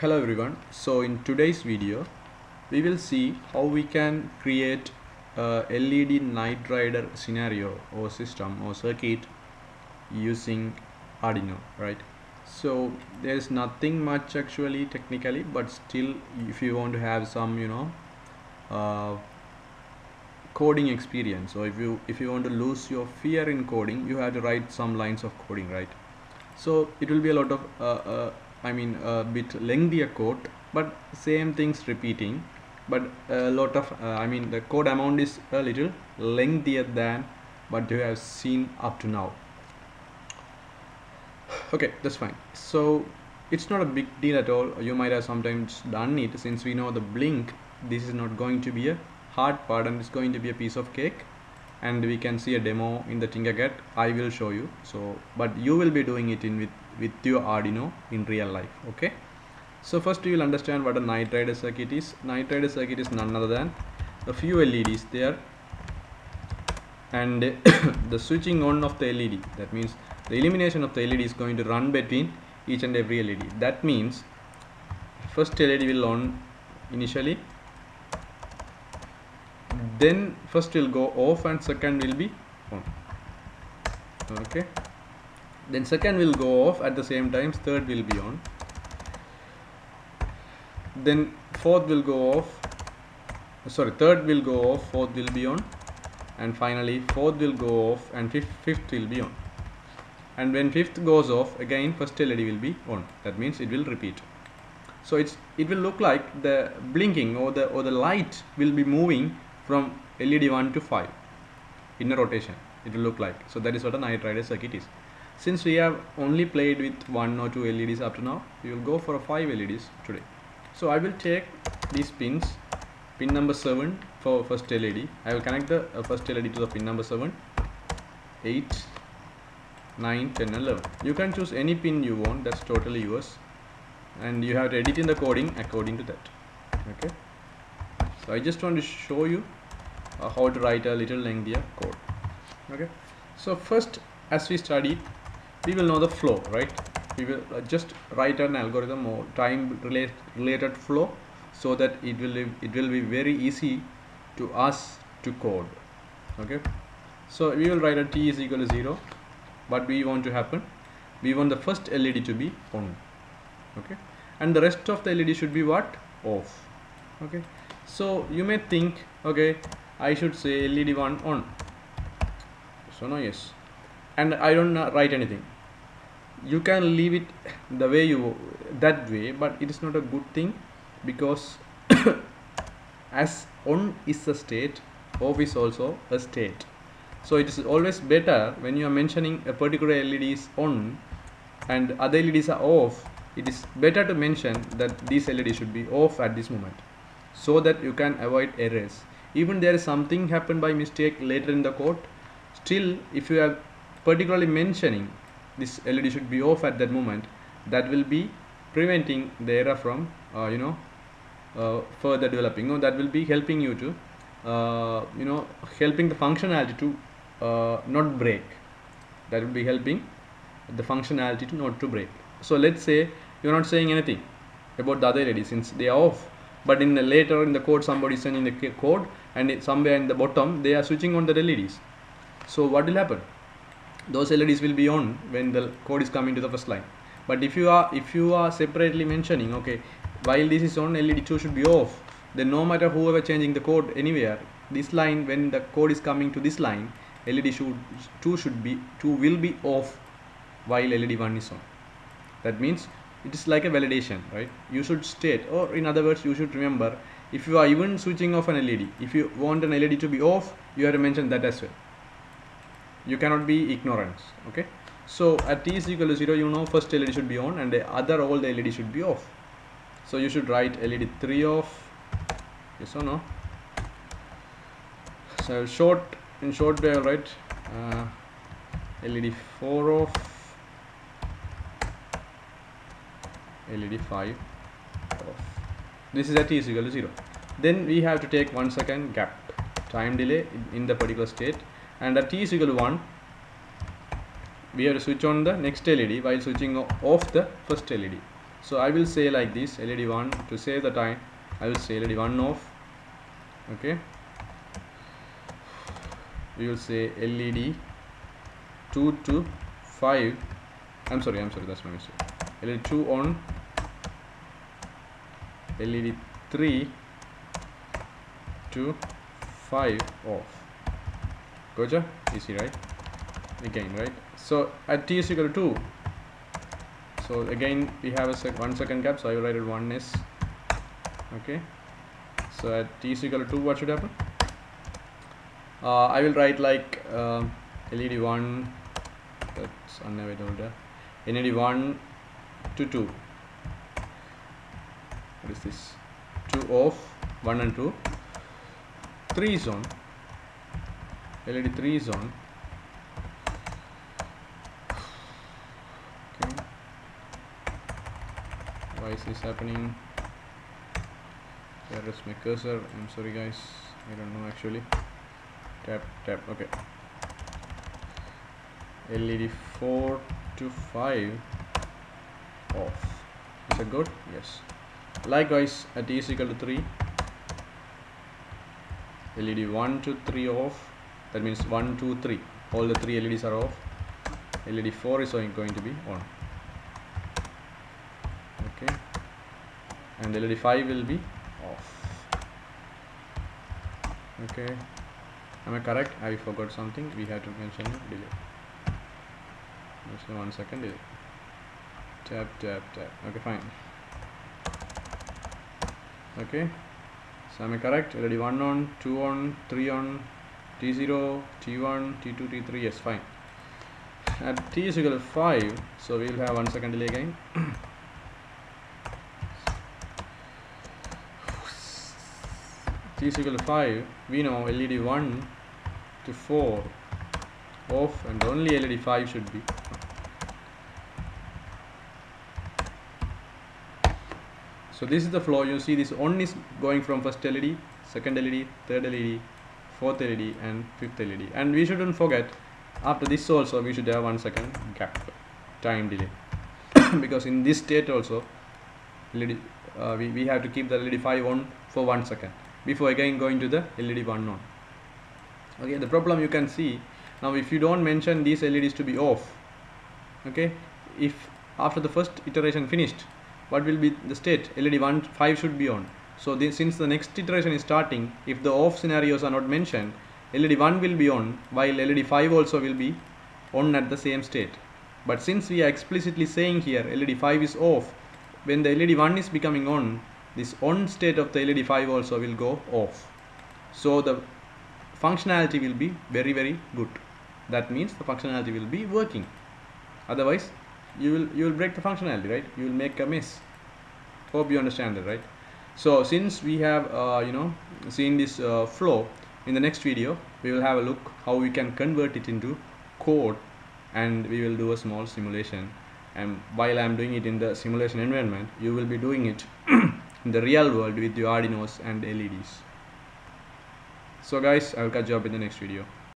Hello everyone. So in today's video, we will see how we can create a LED Knight Rider scenario or system or circuit using Arduino, right? So there's nothing much actually technically, but still if you want to have some, you know, uh, coding experience or if you if you want to lose your fear in coding you have to write some lines of coding right so it will be a lot of uh, uh, i mean a bit lengthier code but same things repeating. But a lot of uh, i mean the code amount is a little lengthier than what you have seen up to now. Okay that's fine. So it's not a big deal at all. You might have sometimes done it. Since we know the blink this is not going to be a hard part and it's going to be a piece of cake. And we can see a demo in the Tinkercad. I will show you. So but you will be doing it in with with your Arduino in real life okay? So first you will understand what a Knight Rider circuit is. Knight Rider circuit is none other than a few LEDs there and the switching on of the LED that means the illumination of the LED is going to run between each and every LED that means first LED will on initially then first will go off and second will be on okay then second will go off at the same time third will be on. Then fourth will go off sorry third will go off fourth will be on. And finally fourth will go off and fifth, fifth will be on. And when fifth goes off again first LED will be on. That means it will repeat. So it's it will look like the blinking or the or the light will be moving from LED 1 to 5 in a rotation. It will look like. So that is what a Knight Rider circuit is since we have only played with one or two LEDs up to now we will go for 5 LEDs today. So I will take these pins pin number 7 for first LED I will connect the uh, first LED to the pin number 7 8 9 10 11 you can choose any pin you want that's totally yours. And you have to edit in the coding according to that. Okay? So I just want to show you uh, how to write a little lengthier code. Okay? So first as we study we will know the flow right? We will uh, just write an algorithm or time relate, related flow so that it will it will be very easy to us to code okay? So we will write a t is equal to 0 but we want to happen. We want the first LED to be on okay? And the rest of the LED should be what? Off okay? So you may think okay I should say LED 1 on. So no yes. And I don't uh, write anything you can leave it the way you that way but it is not a good thing because as on is a state off is also a state. So it is always better when you are mentioning a particular LED is on and other LEDs are off it is better to mention that this LED should be off at this moment so that you can avoid errors. Even there is something happened by mistake later in the code still if you are particularly mentioning this LED should be off at that moment that will be preventing the error from uh, you know uh, further developing. No that will be helping you to uh, you know helping the functionality to uh, not break. That will be helping the functionality to not to break. So let's say you're not saying anything about the other LED since they are off but in the later in the code somebody is sending the code and it, somewhere in the bottom they are switching on the LEDs so what will happen those LEDs will be on when the code is coming to the first line. But if you are if you are separately mentioning okay while this is on LED 2 should be off then no matter whoever changing the code anywhere this line when the code is coming to this line LED should 2 should be 2 will be off while LED 1 is on. That means it is like a validation right? You should state or in other words you should remember if you are even switching off an LED if you want an LED to be off you have to mention that as well you cannot be ignorant okay? So at t is equal to 0 you know first LED should be on and the other all the LED should be off. So you should write LED 3 off yes or no? So short in short way write uh, LED 4 off LED 5 off. This is at t is equal to 0 then we have to take one second gap time delay in the particular state and at t is equal to 1 we have to switch on the next LED while switching off the first LED so I will say like this LED 1 to save the time I will say LED 1 off. Okay. We will say LED 2 to 5 I'm sorry I'm sorry that's my mistake. LED 2 on. LED 3 to 5 off gotcha easy right? Again right? So at t is equal to 2 so again we have a sec one second gap so I will write it 1s okay? So at t is equal to 2 what should happen? Uh, I will write like uh, LED 1 that's unavailable LED 1 to 2 what is this? 2 off 1 and 2 3 is on LED 3 is on. Okay. Why is this happening? Where is my cursor. I'm sorry guys. I don't know actually. Tap tap. Okay. LED 4 to 5 off. Is that good? Yes. Likewise at t is equal to 3 LED 1 to 3 off that means 1 2 3 all the three LEDs are off. LED 4 is going to be on. Okay. And LED 5 will be off. Okay. Am I correct? I forgot something. We have to mention delay. Just one second. Delay. Tap tap tap. Okay fine. Okay. So am I correct? LED 1 on 2 on 3 on T0 T1 T2 T3 yes fine. At T is equal to 5 so we will have one second delay again. T is equal to 5 we know LED 1 to 4 off and only LED 5 should be. So this is the flow. You see this on is going from first LED second LED third LED fourth LED and fifth LED and we shouldn't forget after this also we should have one second gap time delay. Because in this state also LED uh, we, we have to keep the LED 5 on for one second before again going to the LED 1 on. Okay the problem you can see now if you don't mention these LEDs to be off okay if after the first iteration finished what will be the state LED 1 5 should be on so this, since the next iteration is starting if the off scenarios are not mentioned LED 1 will be on while LED 5 also will be on at the same state. But since we are explicitly saying here LED 5 is off when the LED 1 is becoming on this on state of the LED 5 also will go off. So the functionality will be very very good. That means the functionality will be working. Otherwise you will you will break the functionality right? You will make a mess. Hope you understand that right so since we have uh, you know seen this uh, flow in the next video we will have a look how we can convert it into code and we will do a small simulation. And while I am doing it in the simulation environment you will be doing it in the real world with your Arduinos and LEDs so guys I will catch you up in the next video